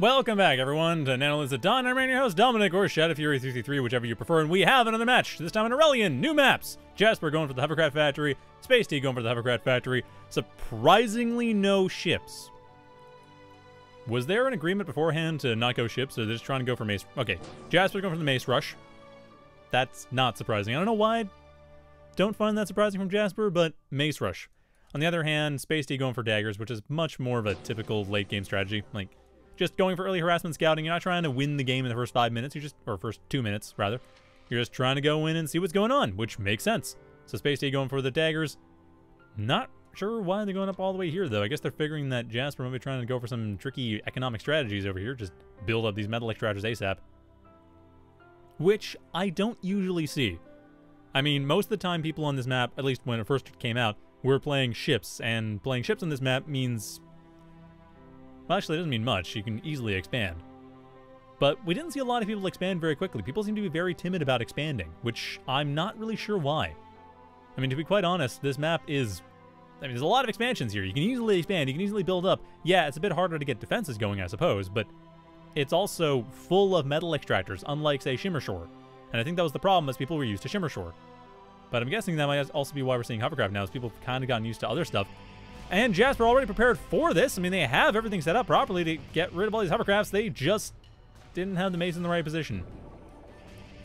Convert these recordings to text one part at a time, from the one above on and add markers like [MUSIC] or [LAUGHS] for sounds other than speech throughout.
Welcome back, everyone, to Nanolith at Dawn. I'm your host, Dominic, or Shadow Fury 333, whichever you prefer, and we have another match. This time in Aurelian, new maps. Jasper going for the Hovercraft Factory, Space T going for the Hovercraft Factory. Surprisingly, no ships. Was there an agreement beforehand to not go ships, or they're just trying to go for Mace? Okay, Jasper going for the Mace Rush. That's not surprising. I don't know why. I Don't find that surprising from Jasper, but Mace Rush. On the other hand, Space T going for daggers, which is much more of a typical late game strategy. Like, just going for early harassment scouting. You're not trying to win the game in the first five minutes. You're just, or first two minutes, rather. You're just trying to go in and see what's going on, which makes sense. So Space T going for the daggers. Not sure why they're going up all the way here, though. I guess they're figuring that Jasper might be trying to go for some tricky economic strategies over here. Just build up these metal extractors ASAP. Which I don't usually see. I mean, most of the time people on this map, at least when it first came out, were playing ships, and playing ships on this map means well, actually, it doesn't mean much. You can easily expand. But we didn't see a lot of people expand very quickly. People seem to be very timid about expanding, which I'm not really sure why. I mean, to be quite honest, this map is... I mean, there's a lot of expansions here. You can easily expand. You can easily build up. Yeah, it's a bit harder to get defenses going, I suppose, but it's also full of metal extractors, unlike, say, Shimmershore. And I think that was the problem as people were used to Shimmershore. But I'm guessing that might also be why we're seeing Hovercraft now, as people have kind of gotten used to other stuff. And Jasper already prepared for this. I mean, they have everything set up properly to get rid of all these hovercrafts. They just didn't have the mace in the right position.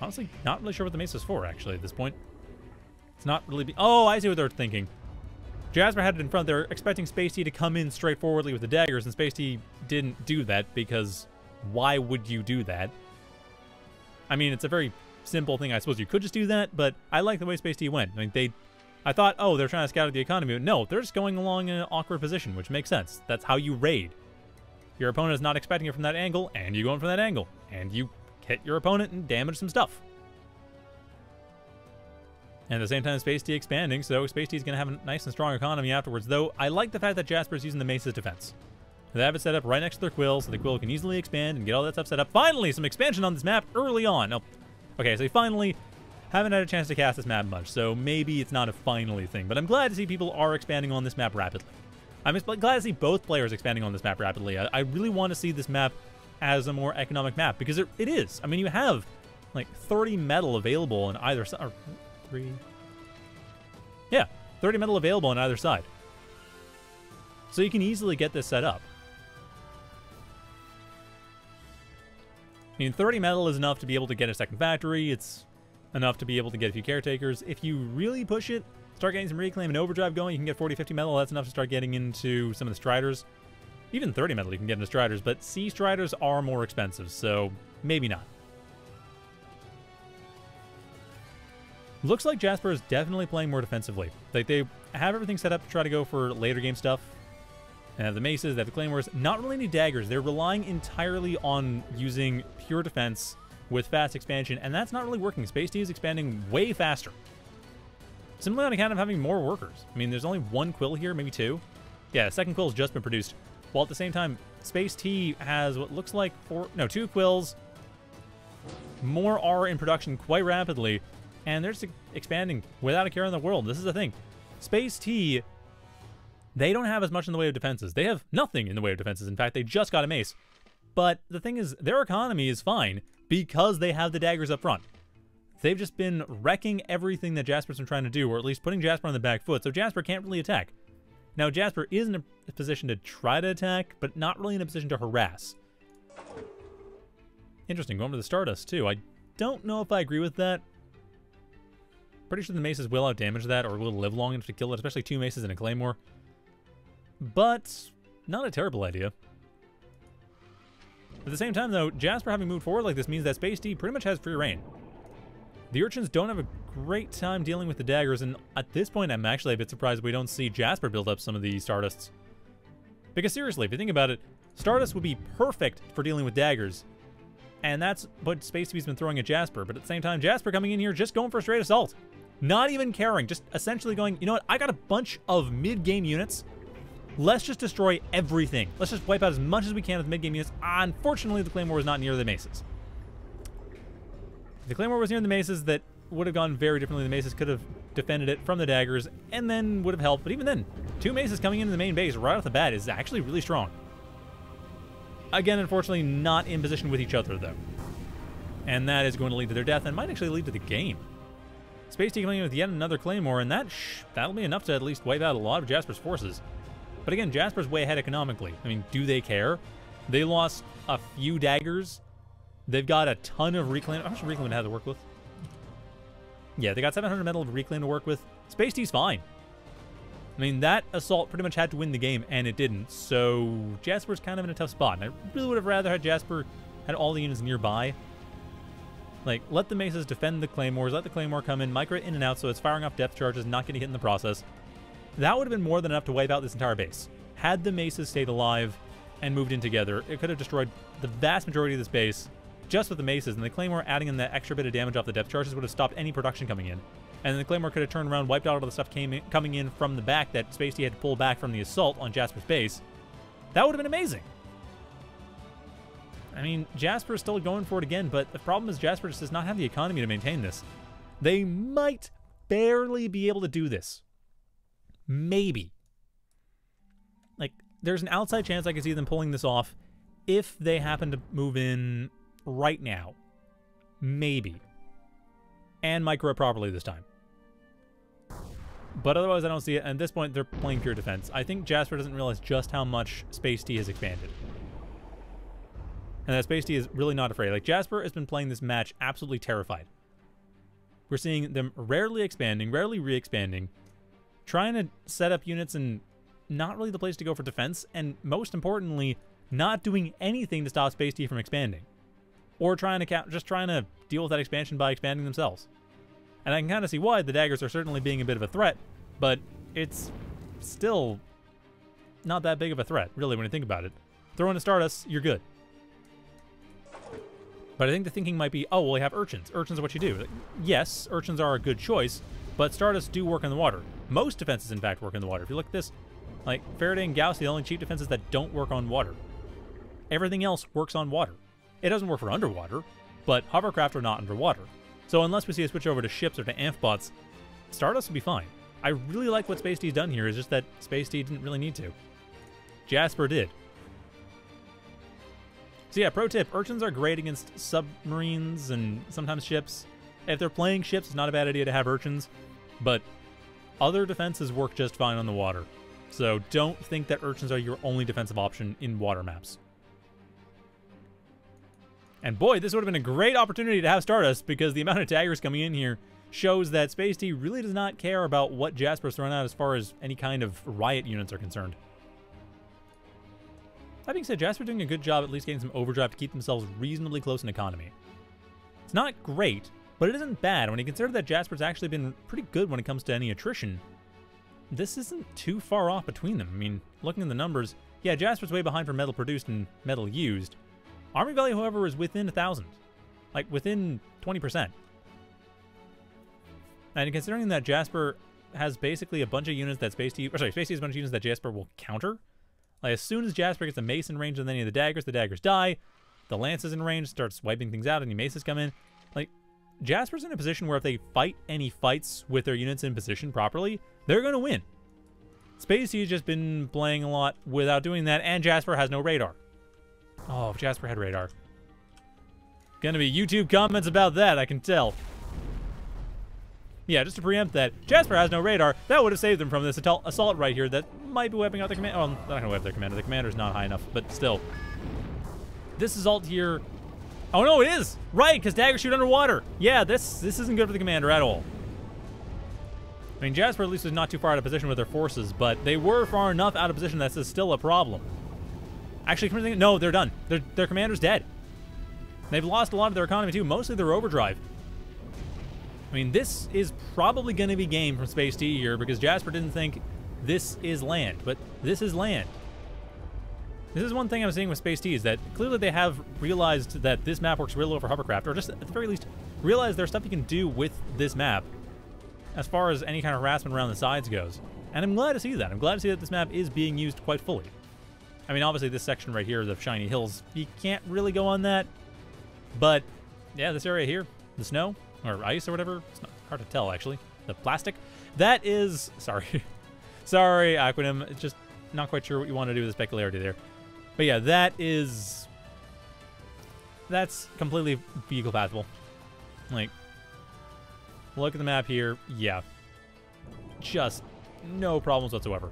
Honestly, not really sure what the mace is for, actually, at this point. It's not really... oh, I see what they're thinking. Jasper had it in front. They're expecting Space T to come in straightforwardly with the daggers, and Space T didn't do that because why would you do that? I mean, it's a very simple thing. I suppose you could just do that, but I like the way Space went. I mean, they I thought, oh, they're trying to scout the economy. No, they're just going along in an awkward position, which makes sense. That's how you raid. Your opponent is not expecting it from that angle, and you go in from that angle. And you hit your opponent and damage some stuff. And at the same time, Space T expanding, so Space T is going to have a nice and strong economy afterwards. Though, I like the fact that Jasper's using the Mace's defense. They have it set up right next to their Quill, so the Quill can easily expand and get all that stuff set up. Finally, some expansion on this map early on. Oh, okay, so finally, haven't had a chance to cast this map much, so maybe it's not a finally thing, but I'm glad to see people are expanding on this map rapidly. I'm glad to see both players expanding on this map rapidly. I, I really want to see this map as a more economic map, because it, it is. I mean, you have like 30 metal available on either side. Three. Yeah, 30 metal available on either side. So you can easily get this set up. I mean, 30 metal is enough to be able to get a second factory. It's enough to be able to get a few caretakers. If you really push it, start getting some reclaim and overdrive going, you can get 40, 50 metal. That's enough to start getting into some of the striders. Even 30 metal you can get into striders, but sea striders are more expensive, so maybe not. Looks like Jasper is definitely playing more defensively. Like, they have everything set up to try to go for later game stuff. They have the maces, they have the claymores, not really any daggers. They're relying entirely on using pure defense with fast expansion, and that's not really working. Space T is expanding way faster. Simply on account of having more workers. I mean, there's only one quill here, maybe two. Yeah, second quill has just been produced. While at the same time, Space T has what looks like four, no, two quills. More are in production quite rapidly, and they're just expanding without a care in the world. This is the thing. Space T, they don't have as much in the way of defenses. They have nothing in the way of defenses. In fact, they just got a mace. But the thing is, their economy is fine because they have the daggers up front. They've just been wrecking everything that Jasper's been trying to do, or at least putting Jasper on the back foot, so Jasper can't really attack. Now, Jasper is in a position to try to attack, but not really in a position to harass. Interesting, going to the Stardust, too. I don't know if I agree with that. Pretty sure the maces will outdamage that, or will live long enough to kill it, especially two maces and a claymore. But, not a terrible idea. At the same time, though, Jasper having moved forward like this means that Space T pretty much has free reign. The Urchins don't have a great time dealing with the daggers, and at this point, I'm actually a bit surprised we don't see Jasper build up some of the Stardusts. Because seriously, if you think about it, Stardust would be perfect for dealing with daggers, and that's what Space T's been throwing at Jasper, but at the same time, Jasper coming in here just going for a straight assault. Not even caring, just essentially going, you know what, I got a bunch of mid-game units Let's just destroy everything. Let's just wipe out as much as we can with mid-game units. Unfortunately, the Claymore was not near the Maces. The Claymore was near the Maces, that would have gone very differently. The Maces could have defended it from the daggers and then would have helped. But even then, two Maces coming into the main base right off the bat is actually really strong. Again, unfortunately, not in position with each other, though. And that is going to lead to their death and might actually lead to the game. Space T coming in with yet another Claymore, and that that'll be enough to at least wipe out a lot of Jasper's forces. But again, Jasper's way ahead economically. I mean, do they care? They lost a few daggers. They've got a ton of reclaim. How much reclaim have to work with? Yeah, they got 700 metal of reclaim to work with. Space T's fine. I mean, that assault pretty much had to win the game, and it didn't. So Jasper's kind of in a tough spot. And I really would have rather had Jasper had all the units nearby. Like, let the Maces defend the Claymores, let the Claymore come in, micro in and out so it's firing off depth charges, not getting hit in the process. That would have been more than enough to wipe out this entire base. Had the Maces stayed alive and moved in together, it could have destroyed the vast majority of this base just with the Maces, and the Claymore adding in that extra bit of damage off the depth charges would have stopped any production coming in. And the Claymore could have turned around, wiped out all the stuff in, coming in from the back that Spacey had to pull back from the assault on Jasper's base. That would have been amazing. I mean, Jasper is still going for it again, but the problem is Jasper just does not have the economy to maintain this. They might barely be able to do this. Maybe. Like, there's an outside chance I could see them pulling this off if they happen to move in right now. Maybe. And micro properly this time. But otherwise, I don't see it. At this point, they're playing pure defense. I think Jasper doesn't realize just how much Space T has expanded. And that Space T is really not afraid. Like, Jasper has been playing this match absolutely terrified. We're seeing them rarely expanding, rarely re-expanding, trying to set up units and not really the place to go for defense, and most importantly, not doing anything to stop Space T from expanding. Or trying to just trying to deal with that expansion by expanding themselves. And I can kind of see why the daggers are certainly being a bit of a threat, but it's still not that big of a threat, really, when you think about it. Throw in a Stardust, you're good. But I think the thinking might be, oh, well, we have urchins. Urchins are what you do. Yes, urchins are a good choice, but Stardust do work in the water. Most defenses, in fact, work in the water. If you look at this, like Faraday and Gauss, the only cheap defenses that don't work on water. Everything else works on water. It doesn't work for underwater, but hovercraft are not underwater. So unless we see a switch over to ships or to amphbots, Stardust will be fine. I really like what Space T's done here, is just that Space T didn't really need to. Jasper did. So yeah, pro tip, urchins are great against submarines and sometimes ships. If they're playing ships, it's not a bad idea to have urchins, but other defenses work just fine on the water. So don't think that urchins are your only defensive option in water maps. And boy, this would have been a great opportunity to have Stardust because the amount of daggers coming in here shows that Space T really does not care about what Jasper's thrown out as far as any kind of riot units are concerned. That being said, Jasper doing a good job at least getting some overdrive to keep themselves reasonably close in economy. It's not great, but it isn't bad when you consider that Jasper's actually been pretty good when it comes to any attrition. This isn't too far off between them. I mean, looking at the numbers, yeah, Jasper's way behind for metal produced and metal used, Army value, however, is within a 1,000. Like, within 20%. And considering that Jasper has basically a bunch of units that Space T, or sorry, Space has a bunch of units that Jasper will counter. Like, as soon as Jasper gets a mace in range of any of the daggers, the daggers die. The lance is in range, starts wiping things out, any maces come in. Like, Jasper's in a position where if they fight any fights with their units in position properly, they're going to win. Spacey has just been playing a lot without doing that, and Jasper has no radar. Oh, if Jasper had radar. Gonna be YouTube comments about that, I can tell. Yeah, just to preempt that, Jasper has no radar. That would have saved them from this assault right here that might be wiping out the command. Oh, not gonna wipe their commander. The commander's not high enough, but still. This assault here. Oh no, it is! Right, because daggers shoot underwater. Yeah, this this isn't good for the commander at all. I mean, Jasper at least was not too far out of position with their forces, but they were far enough out of position that this is still a problem. Actually, no, they're done. Their, their commander's dead. They've lost a lot of their economy, too. Mostly their overdrive. I mean, this is probably going to be game from Space T here because Jasper didn't think this is land, but this is land. This is one thing I'm seeing with Space T is that clearly they have realized that this map works really well for hovercraft, or just at the very least realize there's stuff you can do with this map as far as any kind of harassment around the sides goes. And I'm glad to see that. I'm glad to see that this map is being used quite fully. I mean, obviously this section right here, the shiny hills, you can't really go on that. But, yeah, this area here, the snow, or ice or whatever, it's not hard to tell, actually. The plastic, that is, [LAUGHS] sorry. sorry, Aquanim, just not quite sure what you want to do with the specularity there. But yeah, that is... That's completely vehicle pathable. Like, look at the map here. Yeah. Just no problems whatsoever.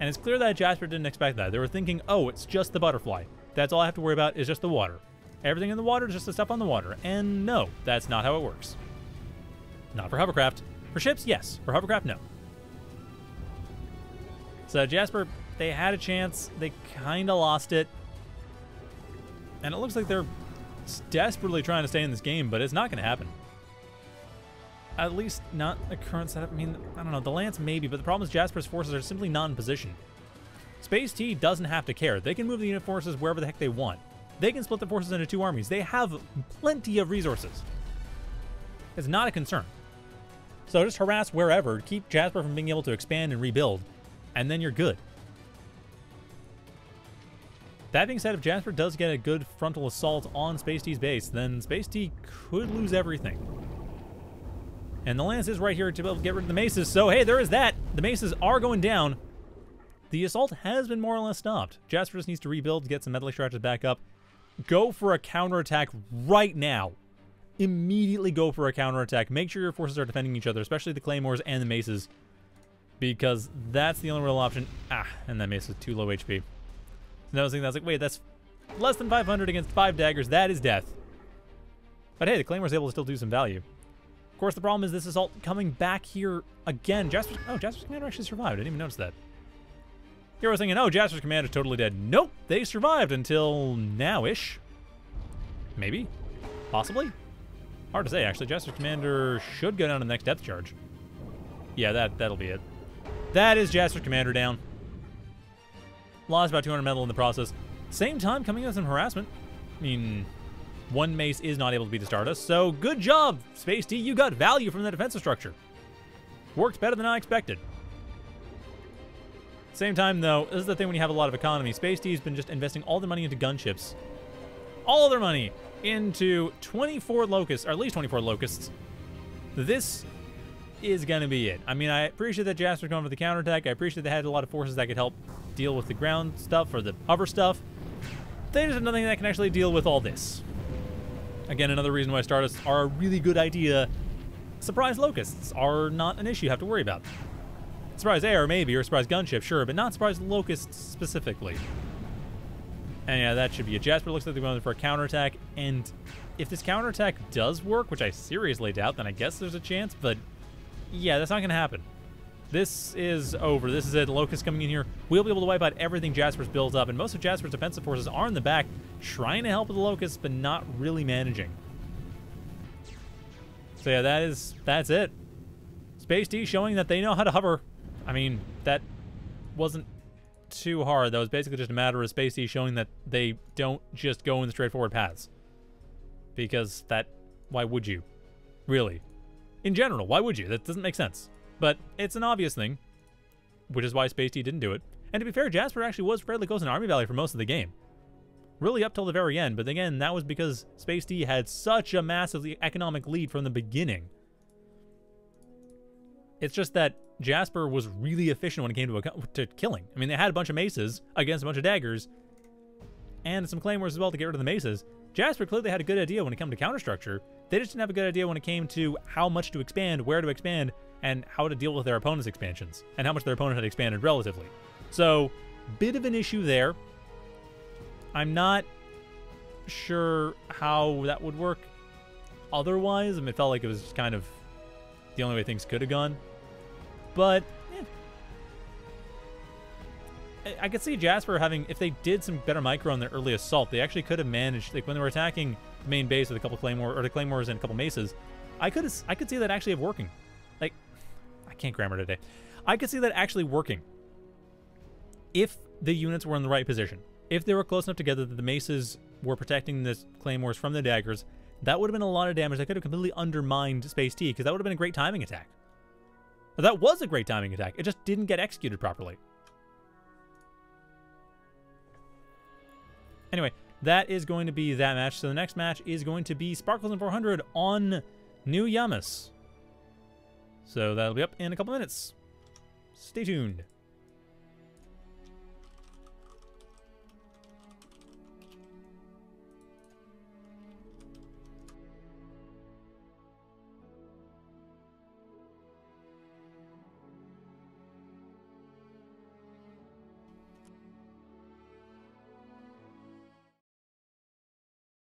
And it's clear that Jasper didn't expect that. They were thinking, oh, it's just the butterfly. That's all I have to worry about is just the water. Everything in the water is just the stuff on the water. And no, that's not how it works. Not for hovercraft. For ships, yes. For hovercraft, no. So Jasper, they had a chance. They kind of lost it. And it looks like they're desperately trying to stay in this game, but it's not going to happen. At least not the current setup. I mean, I don't know. The Lance maybe, but the problem is Jasper's forces are simply not in position. Space T doesn't have to care. They can move the unit forces wherever the heck they want. They can split the forces into two armies. They have plenty of resources. It's not a concern. So just harass wherever, keep Jasper from being able to expand and rebuild, and then you're good. That being said, if Jasper does get a good frontal assault on Space T's base, then Space T could lose everything. And the Lance is right here to be able to get rid of the Maces, so hey, there is that. The Maces are going down. The assault has been more or less stopped. Jasper just needs to rebuild, get some metal extractors back up. Go for a counterattack right now. Immediately go for a counterattack. Make sure your forces are defending each other, especially the Claymores and the Maces. Because that's the only real option. Ah, and that Mace is too low HP. And I was like, wait, that's less than 500 against 5 daggers. That is death. But hey, the Claymore's able to still do some value Of course, the problem is this assault coming back here again. Jasper's, oh, Jasper's commander actually survived. I didn't even notice that. Here I was thinking, oh, Jasper's commander totally dead. Nope, they survived until now-ish. Maybe. Possibly. Hard to say, actually. Jasper's commander should go down to the next depth charge. Yeah, that, that'll be it. That is Jasper's commander down. Lost about 200 metal in the process. Same time coming in some harassment. I mean, one mace is not able to beat the Stardust, so good job, Space T. You got value from the defensive structure. Worked better than I expected. Same time, though, this is the thing when you have a lot of economy. Space T has been just investing all their money into gunships. All their money into 24 locusts, or at least 24 locusts. This is going to be it. I mean, I appreciate that Jasper's going for the counterattack. I appreciate they had a lot of forces that could help deal with the ground stuff or the hover stuff. They just nothing that can actually deal with all this. Again, another reason why Stardusts are a really good idea. Surprise Locusts are not an issue you have to worry about. Surprise Air, maybe, or Surprise Gunship, sure, but not Surprise Locusts specifically. And yeah, that should be it. Jasper looks like they're going for a counterattack, and if this counterattack does work, which I seriously doubt, then I guess there's a chance, but yeah, that's not going to happen. This is over. This is it. Locust coming in here. We'll be able to wipe out everything Jasper's built up, and most of Jasper's defensive forces are in the back, trying to help with the Locust, but not really managing. So yeah, that is that's it. Space T showing that they know how to hover. I mean, that wasn't too hard. That was basically just a matter of Space T showing that they don't just go in the straightforward paths. Because that, why would you? Really? In general, why would you? That doesn't make sense. But it's an obvious thing, which is why Space T didn't do it. And to be fair, Jasper actually was fairly close in Army Value for most of the game. Really up till the very end, but again, that was because Space T had such a massive economic lead from the beginning. It's just that Jasper was really efficient when it came to, a, to killing. I mean, they had a bunch of maces against a bunch of daggers, and some claymores as well to get rid of the maces. Jasper clearly had a good idea when it came to counter structure. They just didn't have a good idea when it came to how much to expand, where to expand, and how to deal with their opponent's expansions, and how much their opponent had expanded relatively. So, bit of an issue there. I'm not sure how that would work otherwise. I mean, it felt like it was just kind of the only way things could have gone. But, eh. I could see Jasper having, if they did some better micro on their early assault, they actually could have managed, like when they were attacking the main base with a couple claymore, or the claymores and a couple maces, I could I could see that actually have working. Like, I can't grammar today. I could see that actually working if the units were in the right position. If they were close enough together that the maces were protecting the claymores from the daggers, that would have been a lot of damage that could have completely undermined Space T, because that would have been a great timing attack. But that was a great timing attack. It just didn't get executed properly. Anyway, that is going to be that match. So the next match is going to be Sparkles and 400 on New Yamas. So that'll be up in a couple minutes. Stay tuned.